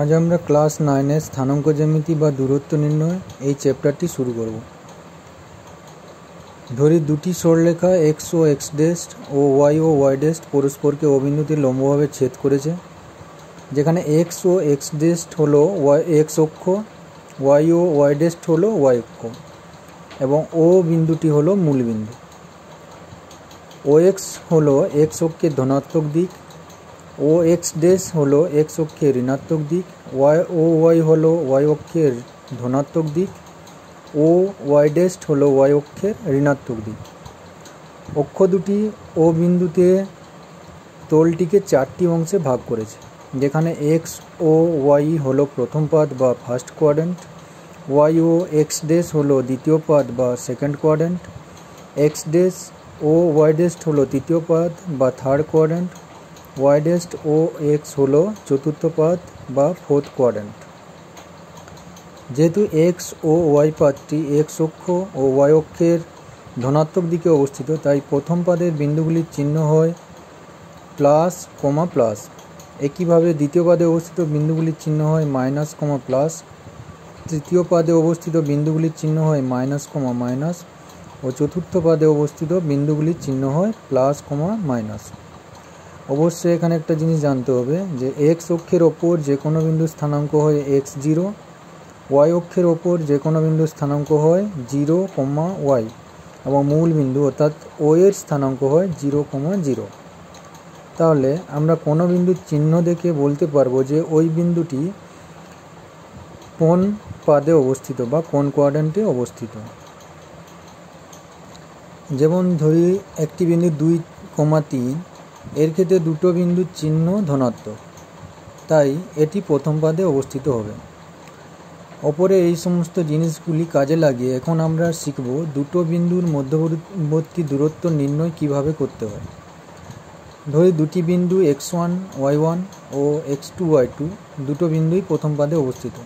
আজ আমরা ক্লাস নাইনের স্থানাঙ্ক জ্যামিতি বা দূরত্ব নির্ণয় এই চ্যাপ্টারটি শুরু করব। ধরি দুটি সরলরেখা এক্স ও এক্স ডেস্ট ও ওয়াই ও ওয়াই ডেস্ট পরস্পরকে অবিন্দুতে লম্বভাবে ছেদ করেছে, যেখানে এক্স ও এক্স ডেস্ট হলো ওয়াই এক্স অক্ষ ওয়াই ও ওয়াই ডেস্ট হলো ওয়াই অক্ষ, এবং ও বিন্দুটি হলো মূল বিন্দু। ও এক্স হলো এক্স অক্ষের ধনাত্মক দিক ও এক্স ডেস হলো এক্স অক্ষের ঋণাত্মক দিক ওয়াই ও ওয়াই হলো ওয়াই অক্ষের ধনাত্মক দিক ও ওয়াই ডেস্ট হলো ওয়াই অক্ষের ঋণাত্মক দিক। অক্ষ দুটি ও বিন্দুতে তলটিকে চারটি অংশে ভাগ করেছে, যেখানে এক্স ও ওয়াই হলো প্রথম পাদ বা ফার্স্ট কোয়াড্রেন্ট ওয়াই ও এক্স ডেস হলো দ্বিতীয় পাদ বা সেকেন্ড কোয়াড্রেন্ট এক্স ডেস ও ওয়াই ডেস্ট হলো তৃতীয় পাদ বা third quadrant Y dash O X হলো চতুর্থ পাদ বা ফোর্থ কোয়াড্রেন্ট যেহেতু এক্স ও ওয়াই পাদটি এক্স অক্ষ ও ওয়াই অক্ষের ধনাত্মক দিকে অবস্থিত, তাই প্রথম পাদের বিন্দুগুলির চিহ্ন হয় প্লাস, কমা প্লাস। একইভাবে দ্বিতীয় পাদে অবস্থিত বিন্দুগুলির চিহ্ন হয় মাইনাস, কমা প্লাস। তৃতীয় পাদে অবস্থিত বিন্দুগুলির চিহ্ন হয় মাইনাস, কমা মাইনাস। ও চতুর্থ পাদে অবস্থিত বিন্দুগুলির চিহ্ন হয় প্লাস, কমা মাইনাস। অবশ্যই এখানে একটা জিনিস জানতে হবে যে এক্স অক্ষের ওপর যে কোনো বিন্দু স্থানাঙ্ক হয় এক্স জিরো ওয়াই অক্ষের ওপর যে কোনো বিন্দু স্থানাঙ্ক হয় জিরো কমা ওয়াই এবং মূল বিন্দু অর্থাৎ ও এর স্থানাঙ্ক হয় জিরো কমা জিরো তাহলে আমরা কোনো বিন্দুর চিহ্ন দেখে বলতে পারব যে ওই বিন্দুটি কোন পাদে অবস্থিত বা কোন কোয়াড্রেন্টে অবস্থিত। যেমন ধরি একটি বিন্দু দুই কমা তিন এর ক্ষেত্রে দুটো বিন্দুর চিহ্ন ধনাত্মক। তাই এটি প্রথম পাদে অবস্থিত হবে। ওপরে এই সমস্ত জিনিসগুলি কাজে লাগিয়ে এখন আমরা শিখব দুটো বিন্দুর মধ্যবর্তী দূরত্ব নির্ণয় কীভাবে করতে হয়। ধরি দুটি বিন্দু এক্স ওয়ান, ওয়াই ওয়ান ও এক্স টু, ওয়াই টু দুটো বিন্দুই প্রথম পাদে অবস্থিত।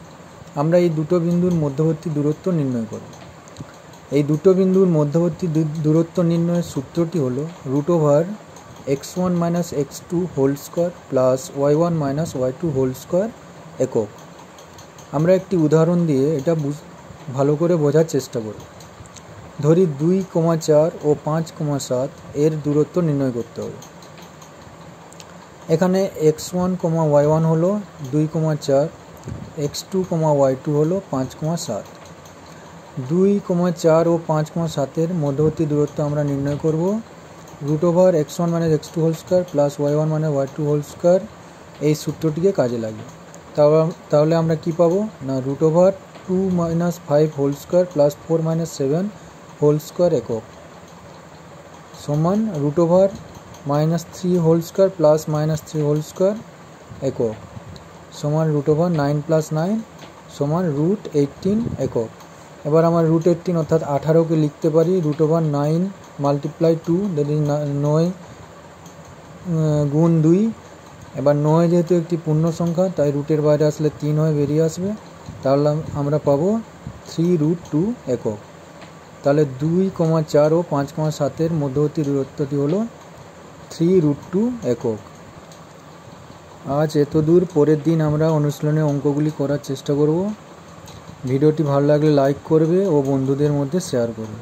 আমরা এই দুটো বিন্দুর মধ্যবর্তী দূরত্ব নির্ণয় করব। এই দুটো বিন্দুর মধ্যবর্তী দূরত্ব নির্ণয়ের সূত্রটি হলো root over X one minus X two whole square plus Y one minus Y two whole square একক। আমরা একটি উদাহরণ দিয়ে এটা ভালো করে বোঝার চেষ্টা করব। ধরি দুই কমা চার ও পাঁচ কমা সাত, এর দূরত্ব নির্ণয় করতে হবে। এখানে X one comma Y one হলো দুই কমা চার, X two comma Y two হলো পাঁচ কমা সাত। দুই কমা চার ও পাঁচ কমা সাতের মধ্যবর্তী দূরত্ব আমরা নির্ণয় করব। রুট ওভার এক্স ওয়ান মানে X two whole square plus Y one মানে ওয়াই টু হোল স্কোয়ার এই সূত্রটিকে কাজে লাগে। তাহলে আমরা কি পাবো? না root over two minus five whole square plus four minus seven whole square একক। সমান root over minus three whole square plus minus three whole square একক। সমান root over nine plus nine সমান রুট এইটিন একক। এবার আমার root eighteen অর্থাৎ আঠারোকে লিখতে পারি root over nine multiply two that is নয় গুণ দুই। এবার নয় যেহেতু একটি পূর্ণ সংখ্যা, তাই রুটের বাইরে আসলে তিন হয়ে বেরিয়ে আসবে। তাহলে আমরা পাবো থ্রি রুট টু একক। তাহলে দুই কমা চার ও পাঁচ কমা সাতের মধ্যবর্তী দূরত্বটি হলো থ্রি রুট টু একক। আজ এত দূর পরের দিন আমরা অনুশীলনে অঙ্কগুলি করার চেষ্টা করব। ভিডিওটি ভালো লাগলে লাইক করবে ও বন্ধুদের মধ্যে শেয়ার করবে।